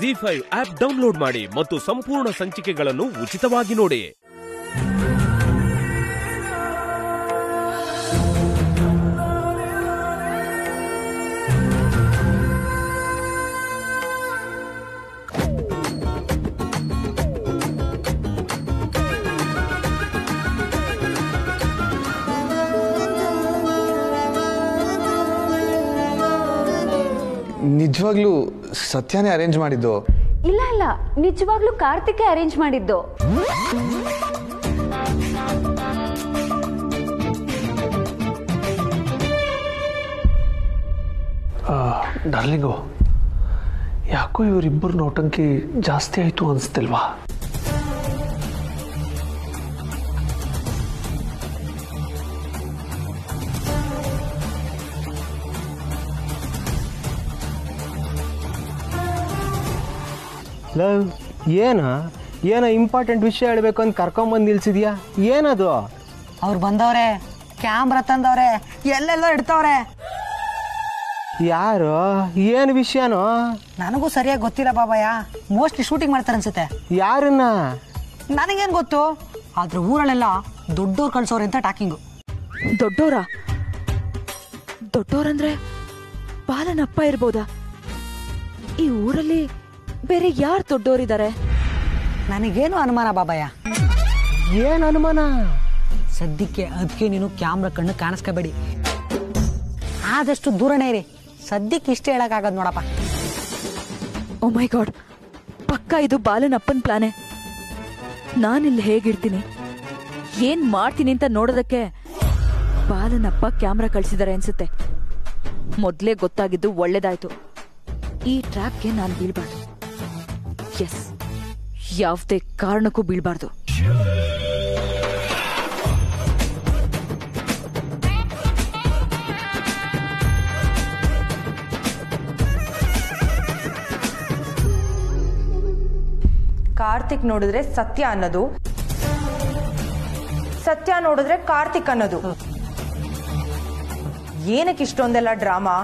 G five app download ಮಾಡಿ ಮತ್ತು ಸಂಪೂರ್ಣ ಸಂಚಿಕೆಗಳನ್ನು ಉಚಿತವಾಗಿ ನೋಡಿ. ನಿಜವಾಗ್ಲೂ ಸತ್ಯನೇ ಅರೇಂಜ್ ಮಾಡಿದ್ದು? ಇಲ್ಲ ಇಲ್ಲ. ನಿಜವಾಗ್ಲೂ ಕಾರ್ತಿಕ್ ಅರೇಂಜ್ ಮಾಡಿದ್ದು. ಡಾರ್ಲಿಂಗು ಯಾಕೋ ಇವರಿಬ್ಬರು ನೋಟಂಕಿ ಜಾಸ್ತಿ ಆಯಿತು ಅನಿಸ್ತಿಲ್ವಾ? ಲವ್ ಏನ? ಏನೋ ಇಂಪಾರ್ಟೆಂಟ್ ವಿಷಯ ಹೇಳ್ಬೇಕು ಅಂತ ಕರ್ಕೊಂಬಂದು ನಿಲ್ಸಿದ್ಯಾ? ಏನದು? ಅವ್ರು ಬಂದವ್ರೆ ಕ್ಯಾಮ್ರಾ ತಂದವ್ರೆ ಎಲ್ಲೆಲ್ಲೋ ಇಡ್ತವ್ರೆ. ಯಾರು? ಏನು ವಿಷಯನೋ? ನನಗೂ ಸರಿಯಾಗಿ ಗೊತ್ತಿಲ್ಲ ಬಾಬಯ್ಯ. ಮೋಸ್ಟ್ಲಿ ಶೂಟಿಂಗ್ ಮಾಡ್ತಾರೆ ಅನ್ಸುತ್ತೆ. ಯಾರನ್ನ? ನನಗೇನು ಗೊತ್ತು? ಆದ್ರೆ ಊರಲ್ಲೆಲ್ಲ ದೊಡ್ಡೋರು ಕಳ್ಸೋರೆ ಅಂತ ಟಾಕಿಂಗು ದೊಡ್ಡೋರ? ದೊಡ್ಡೋರಂದ್ರೆ ಬಾಲನಪ್ಪ ಇರ್ಬೋದಾ? ಈ ಊರಲ್ಲಿ ಬೇರೆ ಯಾರು ದೊಡ್ಡೋರಿದ್ದಾರೆ? ನನಗೇನು ಅನುಮಾನ ಬಾಬಯ್ಯ? ಏನು ಅನುಮಾನ? ಸದ್ಯಕ್ಕೆ ಅದಕ್ಕೆ ನೀನು ಕ್ಯಾಮ್ರಾ ಕಣ್ಣು ಕಾಣಿಸ್ಕೋಬೇಡಿ. ಆದಷ್ಟು ದೂರನೇ ಇರಿ. ಸದ್ಯಕ್ಕೆ ಇಷ್ಟೇ ಹೇಳಕ್ಕಾಗದ್ ನೋಡಪ್ಪ. ಓ ಮೈ ಗಾಡ್ ಪಕ್ಕ ಇದು ಬಾಲನಪ್ಪನ ಪ್ಲಾನೆ. ನಾನಿಲ್ಲಿ ಹೇಗಿರ್ತೀನಿ? ಏನ್ ಮಾಡ್ತೀನಿ ಅಂತ ನೋಡೋದಕ್ಕೆ ಬಾಲನಪ್ಪ ಕ್ಯಾಮ್ರಾ ಕಳಿಸಿದ್ದಾರೆ ಅನ್ಸುತ್ತೆ. ಮೊದ್ಲೇ ಗೊತ್ತಾಗಿದ್ದು ಒಳ್ಳೇದಾಯ್ತು. ಈ ಟ್ರ್ಯಾಪ್ಗೆ ನಾನು ಬೀಳ್ಬಾರ್ದು. ಎಸ್ ಯಾವುದೇ ಕಾರಣಕ್ಕೂ ಬೀಳ್ಬಾರ್ದು. ಕಾರ್ತಿಕ್ ನೋಡಿದ್ರೆ ಸತ್ಯ ಅನ್ನೋದು. ಸತ್ಯ ನೋಡಿದ್ರೆ ಕಾರ್ತಿಕ್ ಅನ್ನೋದು. ಏನಕ್ಕೆ ಇಷ್ಟೊಂದೆಲ್ಲ ಡ್ರಾಮಾ?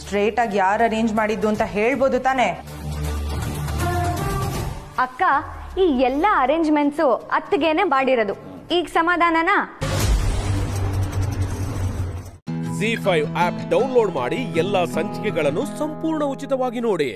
ಸ್ಟ್ರೇಟ್ ಆಗಿ ಯಾರು ಅರೇಂಜ್ ಮಾಡಿದ್ದು ಅಂತ ಹೇಳ್ಬೋದು ತಾನೇ. ಅಕ್ಕ, ಈ ಎಲ್ಲ ಅರೇಂಜ್ಮೆಂಟ್ಸ್ ಅತ್ತಿಗೆನೆ ಮಾಡಿರೋದು ಈಗ ಸಮಾಧಾನನಾ? ಜಿ ಫೈವ್ ಆಪ್ ಡೌನ್ಲೋಡ್ ಮಾಡಿ ಎಲ್ಲಾ ಸಂಚಿಕೆಗಳನ್ನು ಸಂಪೂರ್ಣ ಉಚಿತವಾಗಿ ನೋಡಿ.